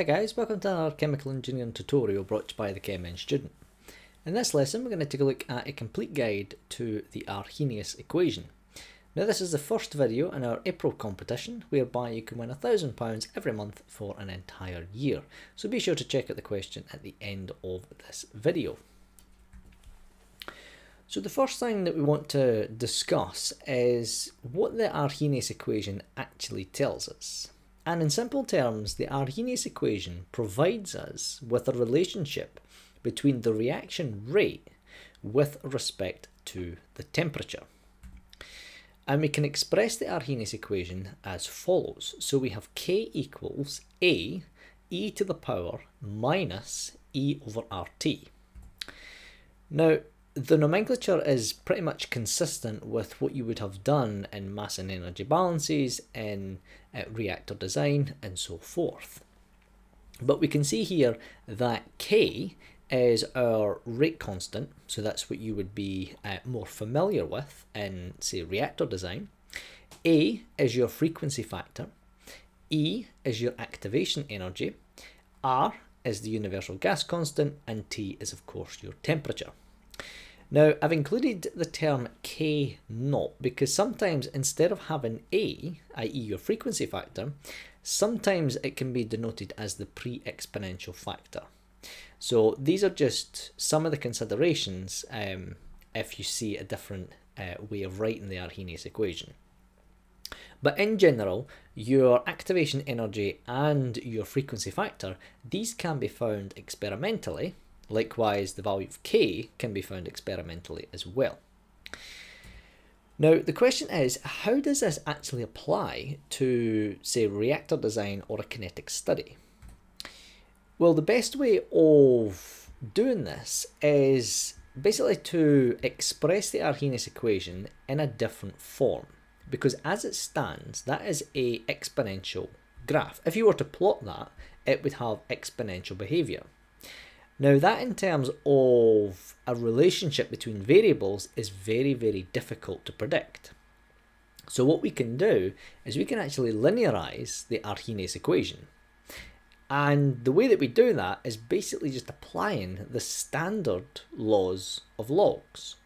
Hi guys, welcome to our chemical engineering tutorial brought to you by the ChemEng student. In this lesson we're going to take a look at a complete guide to the Arrhenius equation. Now this is the first video in our April competition whereby you can win £1,000 every month for an entire year. So be sure to check out the question at the end of this video. So the first thing that we want to discuss is what the Arrhenius equation actually tells us. And in simple terms, the Arrhenius equation provides us with a relationship between the reaction rate with respect to the temperature. And we can express the Arrhenius equation as follows. So we have K equals A e to the power minus E over RT. Now, the nomenclature is pretty much consistent with what you would have done in mass and energy balances, in uh, reactor design, and so forth. But we can see here that K is our rate constant, so that's what you would be uh, more familiar with in, say, reactor design. A is your frequency factor, E is your activation energy, R is the universal gas constant, and T is, of course, your temperature. Now, I've included the term K naught because sometimes instead of having A, i.e. your frequency factor, sometimes it can be denoted as the pre-exponential factor. So these are just some of the considerations um, if you see a different uh, way of writing the Arrhenius equation. But in general, your activation energy and your frequency factor, these can be found experimentally Likewise, the value of k can be found experimentally as well. Now, the question is, how does this actually apply to, say, reactor design or a kinetic study? Well, the best way of doing this is basically to express the Arrhenius equation in a different form. Because as it stands, that is a exponential graph. If you were to plot that, it would have exponential behaviour. Now that in terms of a relationship between variables is very, very difficult to predict. So what we can do is we can actually linearize the Arrhenius equation. And the way that we do that is basically just applying the standard laws of logs.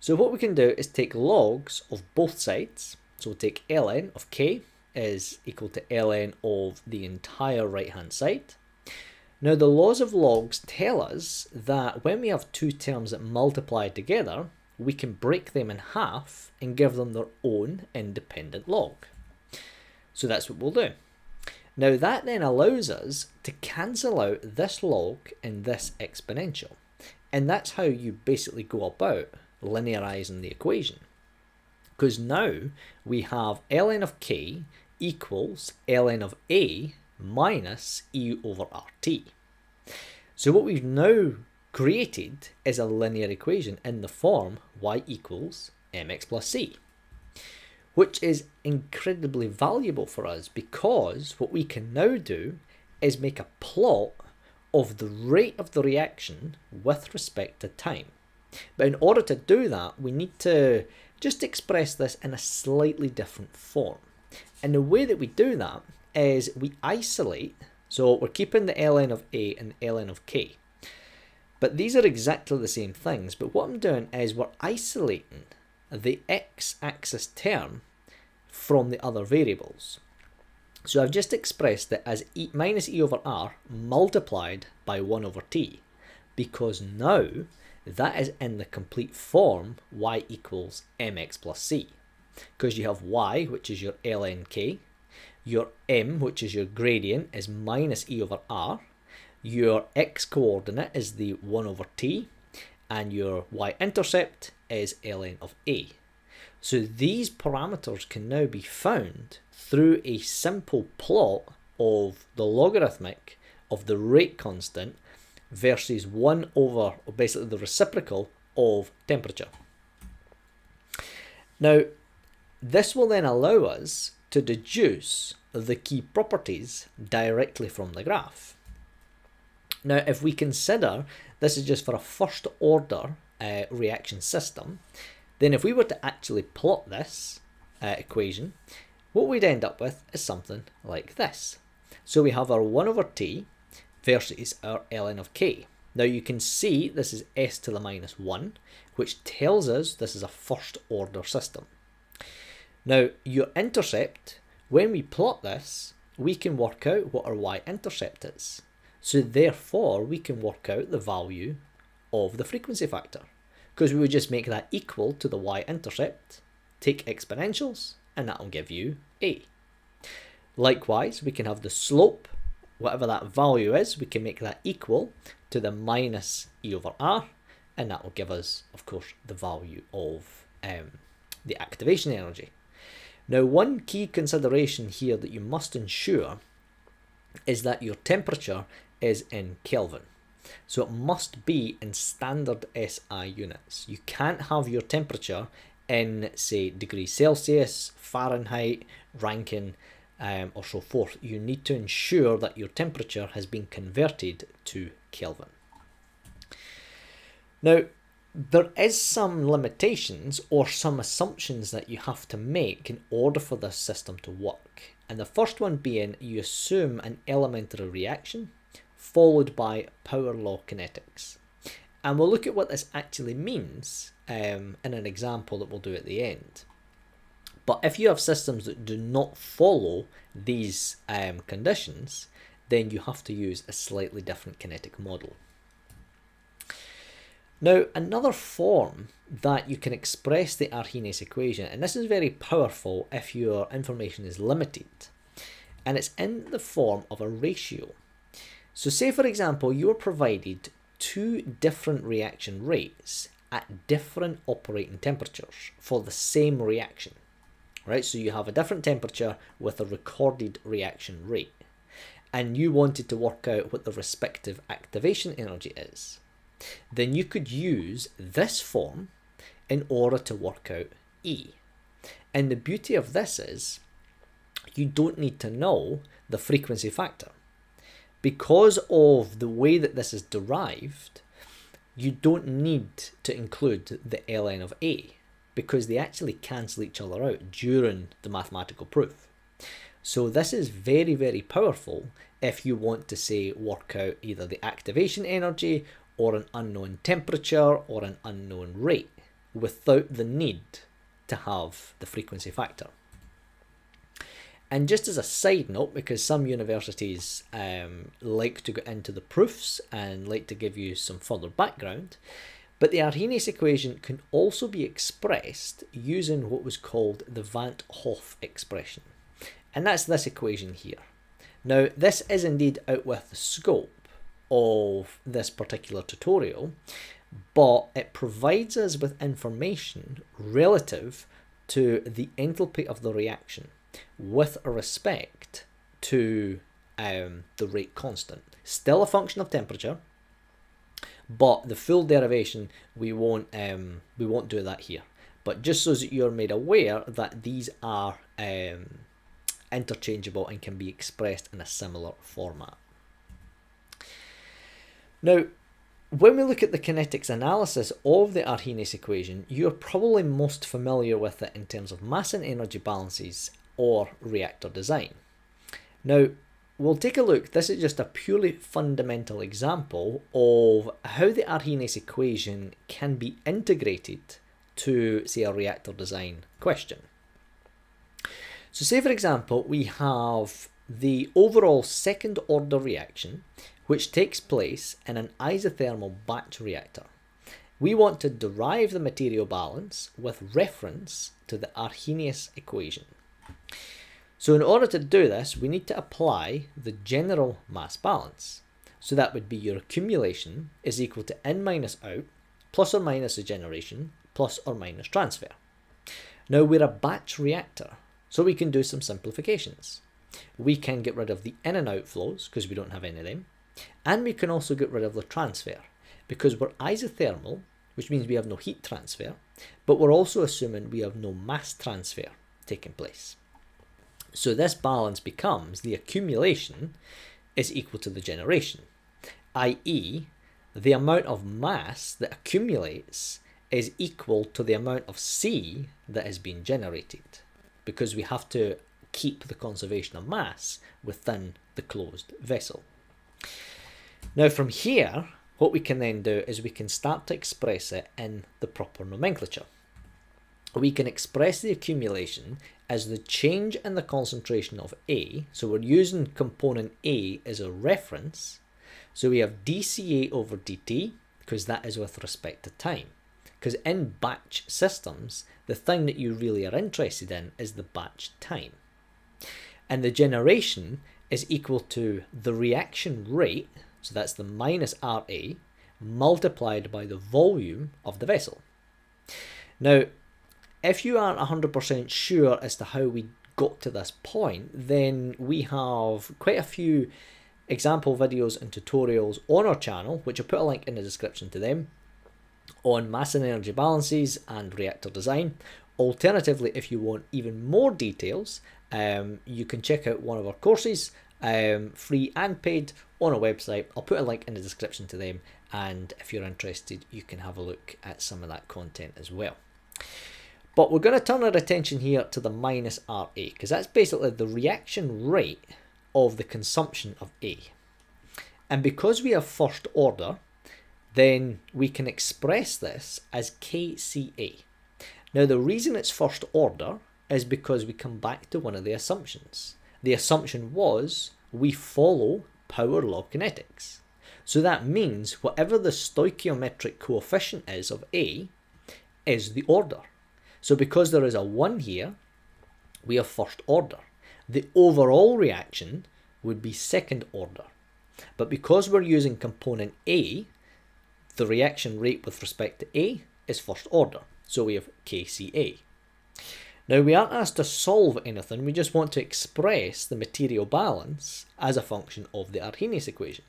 So what we can do is take logs of both sides. So we'll take ln of k is equal to ln of the entire right hand side. Now the laws of logs tell us that when we have two terms that multiply together, we can break them in half and give them their own independent log. So that's what we'll do. Now that then allows us to cancel out this log and this exponential. And that's how you basically go about linearizing the equation. Because now we have ln of k equals ln of a minus e over rt. So what we've now created is a linear equation in the form y equals mx plus c, which is incredibly valuable for us because what we can now do is make a plot of the rate of the reaction with respect to time. But in order to do that, we need to just express this in a slightly different form. And the way that we do that is we isolate, so we're keeping the ln of a and the ln of k. But these are exactly the same things, but what I'm doing is we're isolating the x-axis term from the other variables. So I've just expressed it as e minus e over r multiplied by 1 over t, because now that is in the complete form y equals mx plus c. Because you have y, which is your ln k, your m, which is your gradient, is minus e over r. Your x coordinate is the 1 over t. And your y-intercept is ln of a. So these parameters can now be found through a simple plot of the logarithmic of the rate constant versus 1 over, basically the reciprocal of temperature. Now, this will then allow us to deduce the key properties directly from the graph. Now, if we consider this is just for a first order uh, reaction system, then if we were to actually plot this uh, equation, what we'd end up with is something like this. So we have our 1 over t versus our ln of k. Now you can see this is s to the minus 1, which tells us this is a first order system. Now your intercept, when we plot this, we can work out what our y-intercept is. So therefore we can work out the value of the frequency factor because we would just make that equal to the y-intercept, take exponentials, and that will give you a. Likewise, we can have the slope, whatever that value is, we can make that equal to the minus e over r, and that will give us, of course, the value of um, the activation energy. Now, one key consideration here that you must ensure is that your temperature is in Kelvin. So it must be in standard SI units. You can't have your temperature in, say, degrees Celsius, Fahrenheit, Rankine, um, or so forth. You need to ensure that your temperature has been converted to Kelvin. Now, there is some limitations or some assumptions that you have to make in order for this system to work. And the first one being you assume an elementary reaction followed by power law kinetics. And we'll look at what this actually means um, in an example that we'll do at the end. But if you have systems that do not follow these um, conditions, then you have to use a slightly different kinetic model. Now, another form that you can express the Arrhenius equation, and this is very powerful if your information is limited, and it's in the form of a ratio. So say, for example, you're provided two different reaction rates at different operating temperatures for the same reaction, right? So you have a different temperature with a recorded reaction rate, and you wanted to work out what the respective activation energy is then you could use this form in order to work out E. And the beauty of this is you don't need to know the frequency factor. Because of the way that this is derived, you don't need to include the ln of A because they actually cancel each other out during the mathematical proof. So this is very, very powerful if you want to say work out either the activation energy or an unknown temperature or an unknown rate without the need to have the frequency factor. And just as a side note, because some universities um, like to go into the proofs and like to give you some further background, but the Arrhenius equation can also be expressed using what was called the Van't Hoff expression. And that's this equation here. Now, this is indeed out with the scope, of this particular tutorial, but it provides us with information relative to the enthalpy of the reaction with respect to um, the rate constant. Still a function of temperature, but the full derivation we won't um, we won't do that here. But just so that you're made aware that these are um, interchangeable and can be expressed in a similar format. Now, when we look at the kinetics analysis of the Arrhenius equation, you're probably most familiar with it in terms of mass and energy balances or reactor design. Now, we'll take a look, this is just a purely fundamental example of how the Arrhenius equation can be integrated to, say, a reactor design question. So say, for example, we have the overall second order reaction which takes place in an isothermal batch reactor. We want to derive the material balance with reference to the Arrhenius equation. So in order to do this, we need to apply the general mass balance. So that would be your accumulation is equal to in minus out, plus or minus the generation, plus or minus transfer. Now we're a batch reactor, so we can do some simplifications. We can get rid of the in and out flows, because we don't have any of them. And we can also get rid of the transfer because we're isothermal, which means we have no heat transfer, but we're also assuming we have no mass transfer taking place. So this balance becomes the accumulation is equal to the generation, i.e. the amount of mass that accumulates is equal to the amount of C that has been generated because we have to keep the conservation of mass within the closed vessel. Now from here, what we can then do is we can start to express it in the proper nomenclature. We can express the accumulation as the change in the concentration of A, so we're using component A as a reference, so we have dCA over dt, because that is with respect to time. Because in batch systems, the thing that you really are interested in is the batch time. And the generation is equal to the reaction rate, so that's the minus RA, multiplied by the volume of the vessel. Now, if you aren't 100% sure as to how we got to this point, then we have quite a few example videos and tutorials on our channel, which I'll put a link in the description to them, on mass and energy balances and reactor design. Alternatively, if you want even more details, um, you can check out one of our courses, um, free and paid, on our website. I'll put a link in the description to them, and if you're interested, you can have a look at some of that content as well. But we're going to turn our attention here to the minus RA, because that's basically the reaction rate of the consumption of A. And because we have first order, then we can express this as KCA. Now the reason it's first order is because we come back to one of the assumptions. The assumption was we follow power law kinetics. So that means whatever the stoichiometric coefficient is of A is the order. So because there is a 1 here, we have first order the overall reaction would be second order. But because we're using component A, the reaction rate with respect to A is first order. So we have KCA. Now we aren't asked to solve anything, we just want to express the material balance as a function of the Arrhenius equation.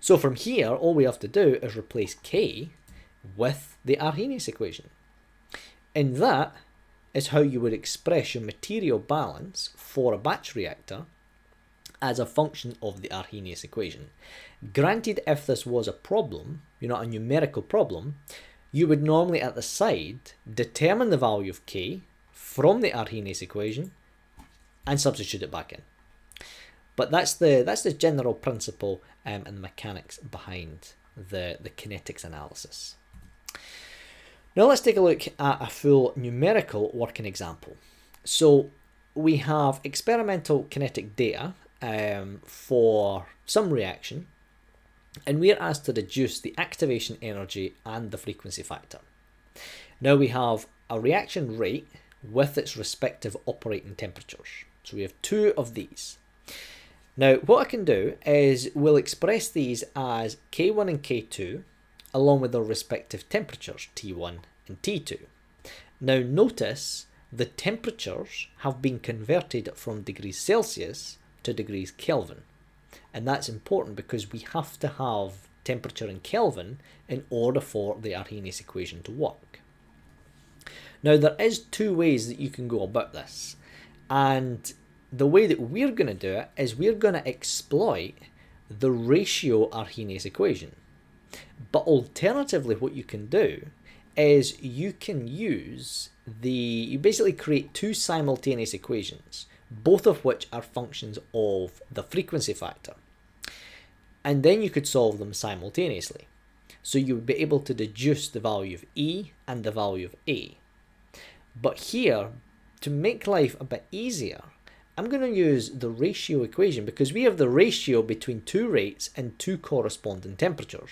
So from here, all we have to do is replace K with the Arrhenius equation. And that, is how you would express your material balance for a batch reactor as a function of the Arrhenius equation. Granted, if this was a problem, you know, a numerical problem, you would normally at the side determine the value of k from the Arrhenius equation and substitute it back in. But that's the that's the general principle um, and the mechanics behind the, the kinetics analysis. Now let's take a look at a full numerical working example. So we have experimental kinetic data um, for some reaction and we are asked to reduce the activation energy and the frequency factor. Now we have a reaction rate with its respective operating temperatures. So we have two of these. Now what I can do is we'll express these as K1 and K2 along with their respective temperatures, T1 and T2. Now notice the temperatures have been converted from degrees Celsius to degrees Kelvin. And that's important because we have to have temperature in Kelvin in order for the Arrhenius equation to work. Now there is two ways that you can go about this. And the way that we're going to do it is we're going to exploit the ratio Arrhenius equation. But alternatively, what you can do is you can use the, you basically create two simultaneous equations, both of which are functions of the frequency factor. And then you could solve them simultaneously. So you would be able to deduce the value of E and the value of A. But here, to make life a bit easier, I'm going to use the ratio equation because we have the ratio between two rates and two corresponding temperatures.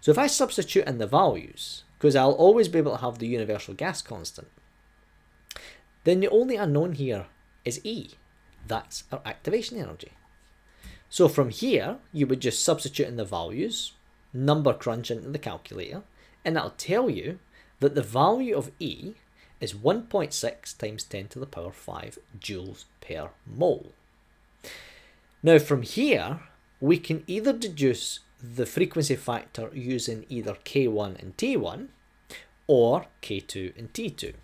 So if I substitute in the values, because I'll always be able to have the universal gas constant, then the only unknown here is E. That's our activation energy. So from here, you would just substitute in the values, number crunch into the calculator, and that'll tell you that the value of E is 1.6 times 10 to the power 5 joules per mole. Now from here, we can either deduce the frequency factor using either K1 and T1 or K2 and T2.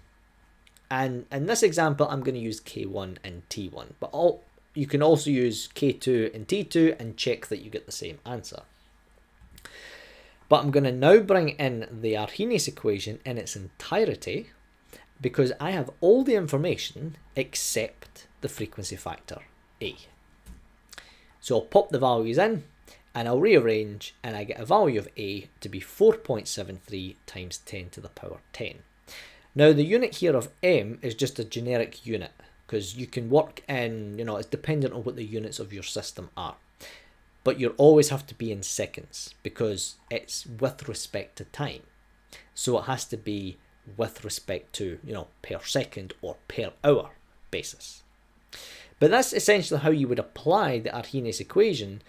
And in this example, I'm going to use K1 and T1, but all, you can also use K2 and T2 and check that you get the same answer. But I'm going to now bring in the Arrhenius equation in its entirety, because I have all the information except the frequency factor A. So I'll pop the values in and I'll rearrange and I get a value of A to be 4.73 times 10 to the power 10. Now the unit here of M is just a generic unit because you can work in, you know, it's dependent on what the units of your system are. But you always have to be in seconds because it's with respect to time. So it has to be with respect to, you know, per second or per hour basis. But that's essentially how you would apply the Arrhenius equation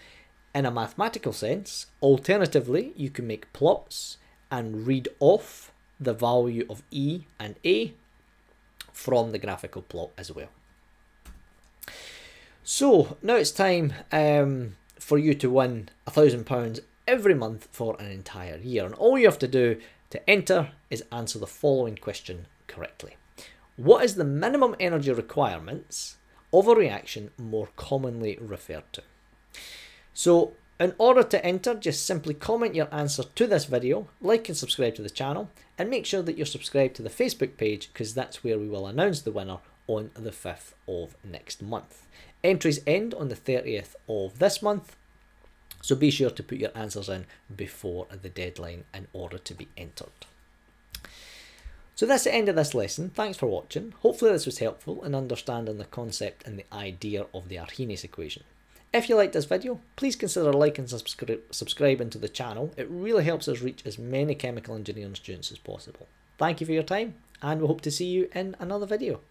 in a mathematical sense. Alternatively, you can make plots and read off the value of E and A from the graphical plot as well. So now it's time um, for you to win a thousand pounds every month for an entire year. And all you have to do to enter is answer the following question correctly. What is the minimum energy requirements of a reaction more commonly referred to? So in order to enter, just simply comment your answer to this video, like and subscribe to the channel, and make sure that you're subscribed to the Facebook page because that's where we will announce the winner on the 5th of next month. Entries end on the 30th of this month, so be sure to put your answers in before the deadline in order to be entered. So that's the end of this lesson. Thanks for watching. Hopefully this was helpful in understanding the concept and the idea of the Arrhenius equation. If you liked this video, please consider liking and subscri subscribing to the channel. It really helps us reach as many chemical engineering students as possible. Thank you for your time and we hope to see you in another video.